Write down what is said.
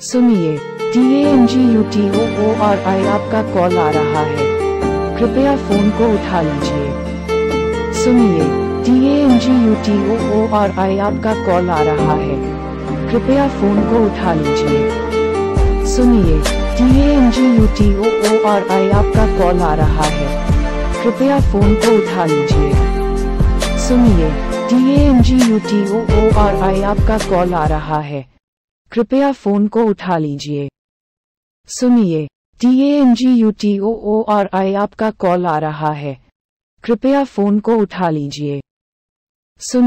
सुनिए T N G U T O O R I आपका call आ रहा है। कृपया फ़ोन को उठा लीजिए। सुनिए T N G U T O O R I आपका कॉल आ रहा है। कृपया फ़ोन को उठा लीजिए। सुनिए T N G U T O O R I आपका कॉल आ रहा है। कृपया फ़ोन को उठा लीजिए। सुनिए T N G U T O O R I आपका कॉल आ रहा है। कृपया फ़ोन को उठा लीजिए। सुनिए T A N G U T O O R I आपका कॉल आ रहा है। कृपया फ़ोन को उठा लीजिए। सुन